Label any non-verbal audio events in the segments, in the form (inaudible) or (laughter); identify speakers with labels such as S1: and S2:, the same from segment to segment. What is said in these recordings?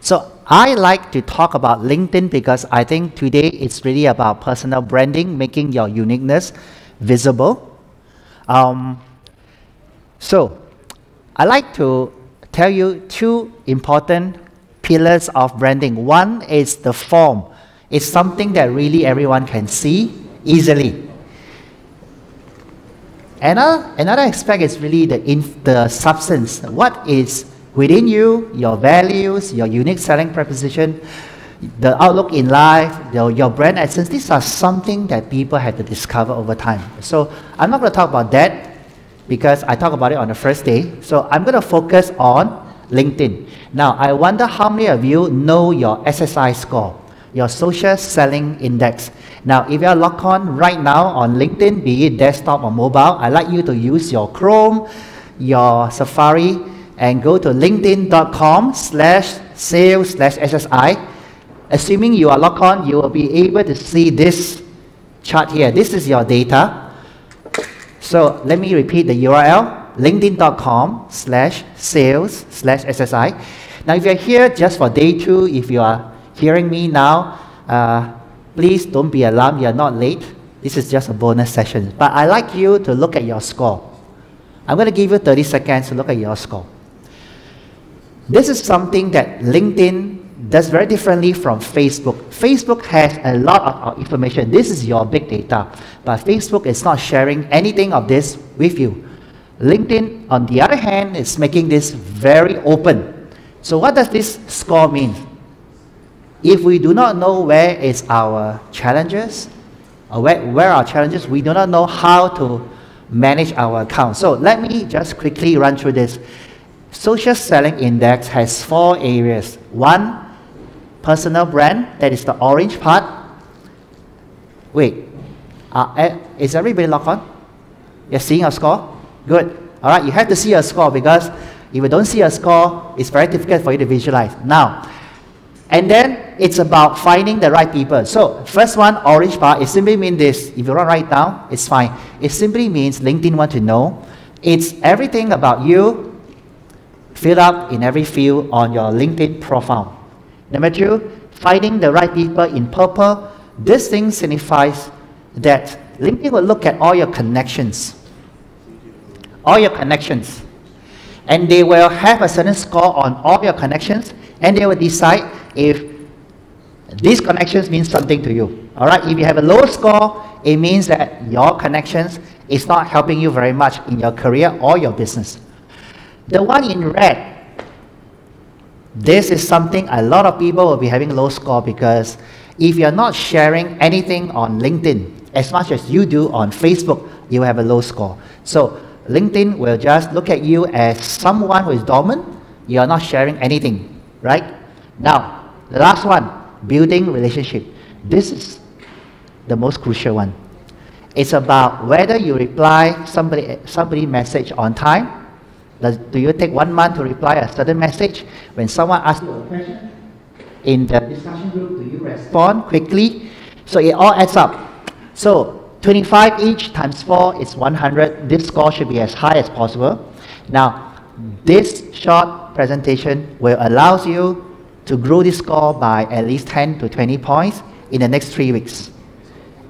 S1: So I like to talk about LinkedIn because I think today it's really about personal branding, making your uniqueness visible. Um, so I like to tell you two important pillars of branding. One is the form. It's something that really everyone can see easily. Another, another aspect is really the, the substance. What is within you, your values, your unique selling proposition, the outlook in life, the, your brand essence, these are something that people have to discover over time. So I'm not going to talk about that because I talk about it on the first day. So I'm going to focus on LinkedIn. Now, I wonder how many of you know your SSI score, your social selling index. Now, if you are logged on right now on LinkedIn, be it desktop or mobile, I'd like you to use your Chrome, your Safari, and go to linkedin.com slash sales slash SSI. Assuming you are logged on, you will be able to see this chart here. This is your data. So let me repeat the URL, linkedin.com slash sales slash SSI. Now if you're here just for day two, if you are hearing me now, uh, please don't be alarmed, you're not late. This is just a bonus session. But I like you to look at your score. I'm going to give you 30 seconds to look at your score. This is something that LinkedIn does very differently from Facebook. Facebook has a lot of our information. This is your big data, but Facebook is not sharing anything of this with you. LinkedIn, on the other hand, is making this very open. So what does this score mean? If we do not know where is our challenges, or where, where are our challenges, we do not know how to manage our account. So let me just quickly run through this. Social Selling Index has four areas. One, personal brand, that is the orange part. Wait, uh, eh, is everybody logged on? You're seeing a score? Good. All right, you have to see a score because if you don't see a score, it's very difficult for you to visualize. Now, and then it's about finding the right people. So, first one, orange part, it simply means this. If you to write down, it's fine. It simply means LinkedIn want to know. It's everything about you, fill up in every field on your LinkedIn profile. Number two, finding the right people in purple. This thing signifies that LinkedIn will look at all your connections. All your connections. And they will have a certain score on all your connections and they will decide if these connections mean something to you. All right, if you have a low score, it means that your connections is not helping you very much in your career or your business. The one in red, this is something a lot of people will be having low score because if you're not sharing anything on LinkedIn as much as you do on Facebook, you have a low score. So LinkedIn will just look at you as someone who is dormant. You are not sharing anything, right? Now, the last one, building relationship. This is the most crucial one. It's about whether you reply somebody somebody message on time does, do you take one month to reply a certain message? When someone asks you a question in the discussion group, do you respond quickly? So it all adds up. So 25 each times 4 is 100. This score should be as high as possible. Now, this short presentation will allow you to grow this score by at least 10 to 20 points in the next three weeks.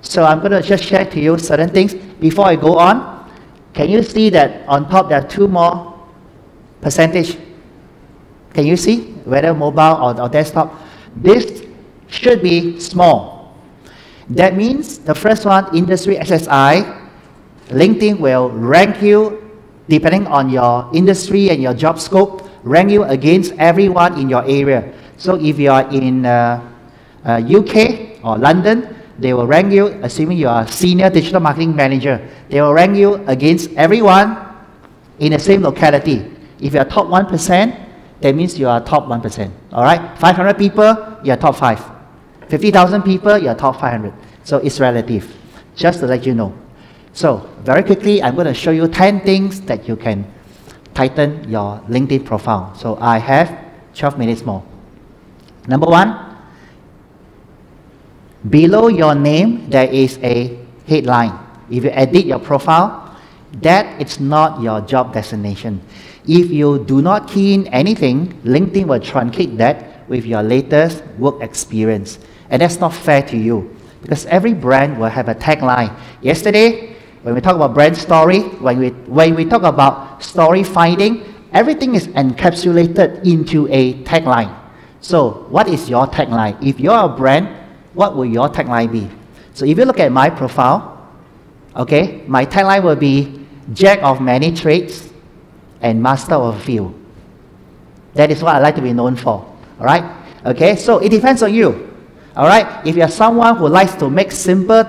S1: So I'm going to just share to you certain things. Before I go on, can you see that on top there are two more percentage. Can you see whether mobile or, or desktop? This should be small. That means the first one, industry SSI, LinkedIn will rank you depending on your industry and your job scope, rank you against everyone in your area. So if you are in uh, uh, UK or London, they will rank you, assuming you are a senior digital marketing manager, they will rank you against everyone in the same locality. If you are top 1%, that means you are top 1%. All right? 500 people, you are top 5. 50,000 people, you are top 500. So it's relative, just to let you know. So very quickly, I'm going to show you 10 things that you can tighten your LinkedIn profile. So I have 12 minutes more. Number one, below your name, there is a headline. If you edit your profile, that is not your job destination. If you do not key in anything, LinkedIn will truncate that with your latest work experience. And that's not fair to you because every brand will have a tagline. Yesterday, when we talk about brand story, when we, when we talk about story finding, everything is encapsulated into a tagline. So, what is your tagline? If you're a brand, what will your tagline be? So, if you look at my profile, okay, my tagline will be Jack of many trades and master of a few. That is what I like to be known for. All right? Okay, so it depends on you. All right? If you're someone who likes to make simple,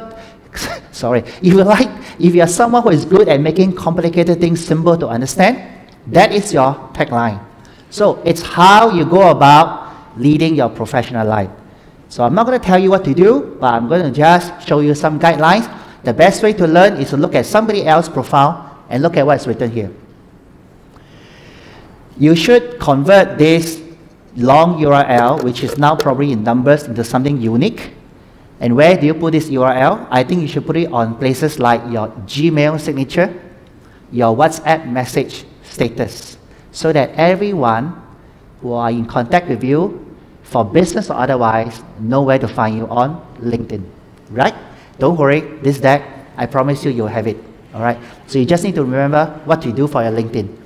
S1: (laughs) sorry, if you like, if you're someone who is good at making complicated things simple to understand, that is your tagline. So it's how you go about leading your professional life. So I'm not going to tell you what to do, but I'm going to just show you some guidelines. The best way to learn is to look at somebody else's profile and look at what's written here. You should convert this long URL, which is now probably in numbers, into something unique. And where do you put this URL? I think you should put it on places like your Gmail signature, your WhatsApp message status, so that everyone who are in contact with you, for business or otherwise, know where to find you on LinkedIn. Right? Don't worry, this deck, I promise you, you'll have it. All right? So you just need to remember what to do for your LinkedIn.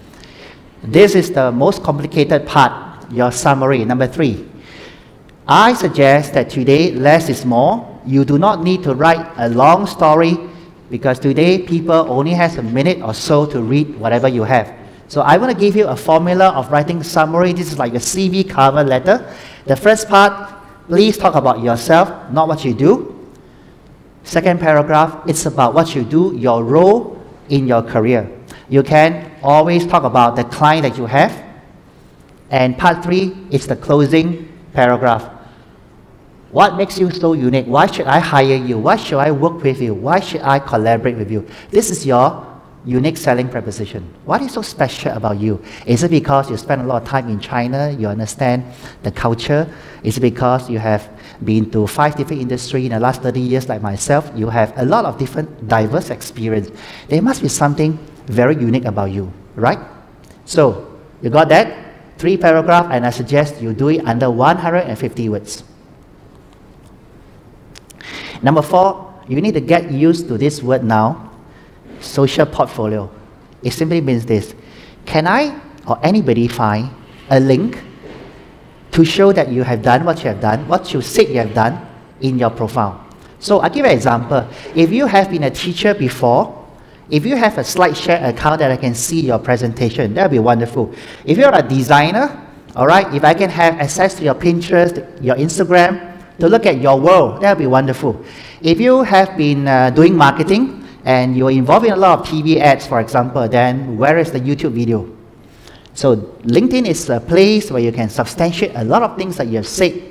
S1: This is the most complicated part, your summary. Number three. I suggest that today less is more. You do not need to write a long story because today people only has a minute or so to read whatever you have. So I want to give you a formula of writing summary. This is like a CV cover letter. The first part, please talk about yourself, not what you do. Second paragraph, it's about what you do, your role in your career. You can always talk about the client that you have. And part three is the closing paragraph. What makes you so unique? Why should I hire you? Why should I work with you? Why should I collaborate with you? This is your unique selling proposition. What is so special about you? Is it because you spend a lot of time in China, you understand the culture? Is it because you have been to five different industries in the last 30 years like myself? You have a lot of different diverse experience. There must be something very unique about you, right? So, you got that? Three paragraph, and I suggest you do it under 150 words. Number four, you need to get used to this word now, social portfolio. It simply means this. Can I or anybody find a link to show that you have done what you have done, what you said you have done in your profile? So I'll give an example. If you have been a teacher before, if you have a SlideShare account that I can see your presentation, that would be wonderful. If you're a designer, all right, if I can have access to your Pinterest, your Instagram, to look at your world, that would be wonderful. If you have been uh, doing marketing and you're involved in a lot of TV ads, for example, then where is the YouTube video? So LinkedIn is a place where you can substantiate a lot of things that you have said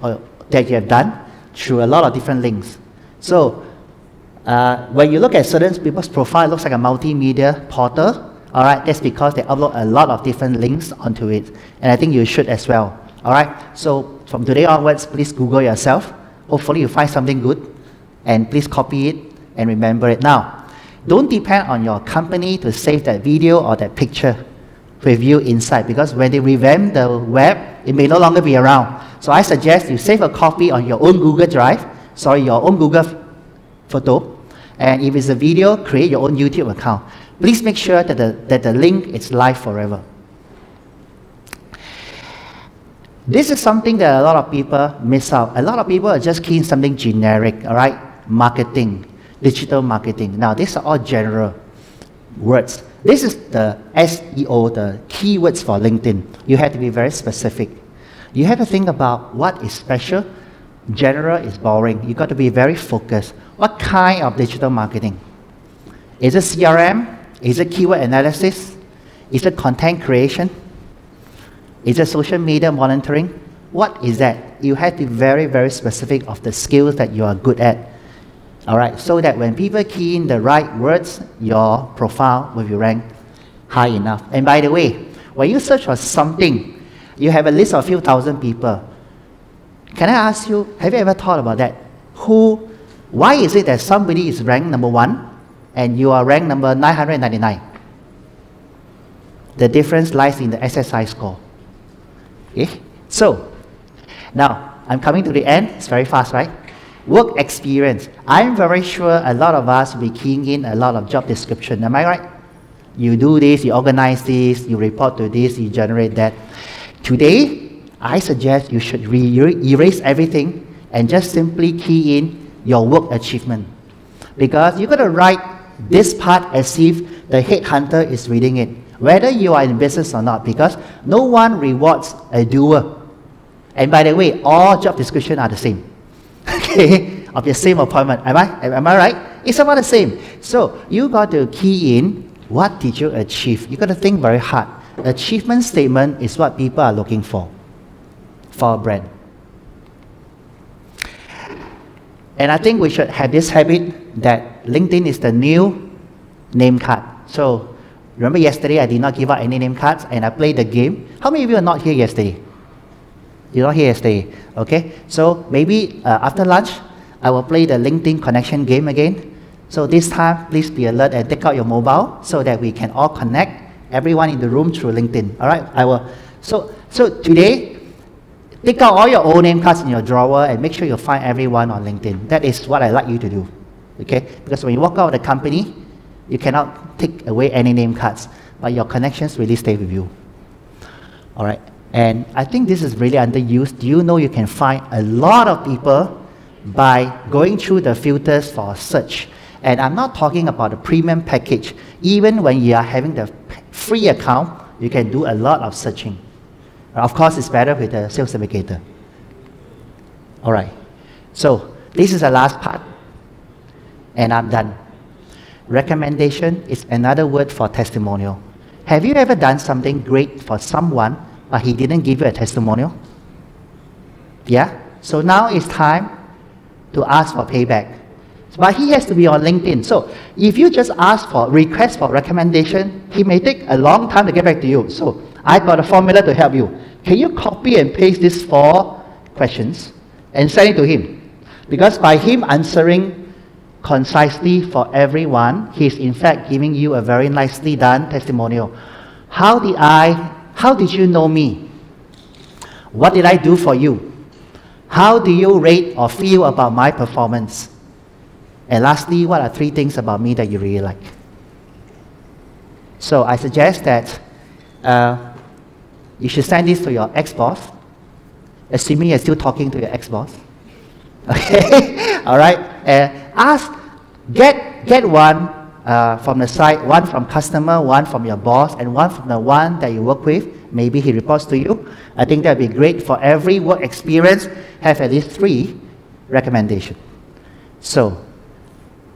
S1: or that you have done through a lot of different links. So uh, when you look at certain people's profile, it looks like a multimedia portal. All right, that's because they upload a lot of different links onto it, and I think you should as well. All right, so from today onwards, please Google yourself. Hopefully, you find something good, and please copy it and remember it. Now, don't depend on your company to save that video or that picture with you inside, because when they revamp the web, it may no longer be around. So I suggest you save a copy on your own Google Drive, sorry, your own Google photo, and if it's a video, create your own YouTube account. Please make sure that the, that the link is live forever. This is something that a lot of people miss out. A lot of people are just keen something generic, all right? Marketing, digital marketing. Now, these are all general words. This is the SEO, the keywords for LinkedIn. You have to be very specific. You have to think about what is special. General is boring. You've got to be very focused. What kind of digital marketing? Is it CRM? Is it keyword analysis? Is it content creation? Is it social media monitoring? What is that? You have to be very, very specific of the skills that you are good at. All right, so that when people key in the right words, your profile will be ranked high enough. And by the way, when you search for something, you have a list of a few thousand people. Can I ask you, have you ever thought about that? Who why is it that somebody is ranked number one and you are ranked number 999? The difference lies in the SSI score. Okay? So, Now, I'm coming to the end. It's very fast, right? Work experience. I'm very sure a lot of us will be keying in a lot of job description. Am I right? You do this, you organize this, you report to this, you generate that. Today, I suggest you should erase everything and just simply key in your work achievement. Because you're going to write this part as if the headhunter is reading it, whether you are in business or not, because no one rewards a doer. And by the way, all job descriptions are the same. (laughs) okay, of the same appointment. Am I? Am I right? It's about the same. So you got to key in what did you achieve? You got to think very hard. Achievement statement is what people are looking for for a brand. And I think we should have this habit that LinkedIn is the new name card. So remember yesterday I did not give out any name cards and I played the game. How many of you are not here yesterday? You're not here yesterday. Okay? So maybe uh, after lunch I will play the LinkedIn connection game again. So this time please be alert and take out your mobile so that we can all connect everyone in the room through LinkedIn. All right? I will. So so today Take out all your old name cards in your drawer and make sure you find everyone on LinkedIn. That is what I like you to do. Okay? Because when you walk out of the company, you cannot take away any name cards, but your connections really stay with you. All right? And I think this is really underused. Do you know you can find a lot of people by going through the filters for search? And I'm not talking about the premium package. Even when you are having the free account, you can do a lot of searching. Of course, it's better with a sales navigator. All right. So this is the last part, and I'm done. Recommendation is another word for testimonial. Have you ever done something great for someone, but he didn't give you a testimonial? Yeah? So now it's time to ask for payback. But he has to be on LinkedIn. So if you just ask for request for recommendation, he may take a long time to get back to you. So I've got a formula to help you. Can you copy and paste these four questions and send it to him? Because by him answering concisely for everyone, he's in fact giving you a very nicely done testimonial. How did I, how did you know me? What did I do for you? How do you rate or feel about my performance? And lastly, what are three things about me that you really like? So I suggest that uh, you should send this to your ex-boss, assuming you're still talking to your ex-boss. (laughs) Okay? (laughs) All right? And ask, get, get one uh, from the site, one from customer, one from your boss, and one from the one that you work with. Maybe he reports to you. I think that would be great for every work experience, have at least three recommendations. So,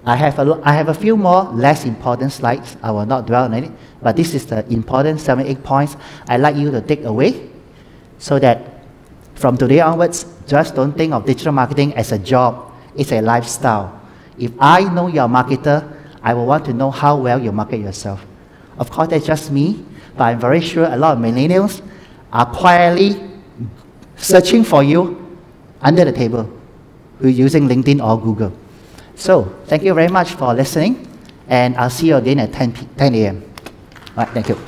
S1: I have, a, I have a few more less important slides. I will not dwell on it. But this is the important seven, eight points I'd like you to take away so that from today onwards, just don't think of digital marketing as a job. It's a lifestyle. If I know you're a marketer, I will want to know how well you market yourself. Of course, that's just me, but I'm very sure a lot of millennials are quietly searching for you under the table who using LinkedIn or Google. So, thank you very much for listening, and I'll see you again at 10, 10 a.m. All right, thank you.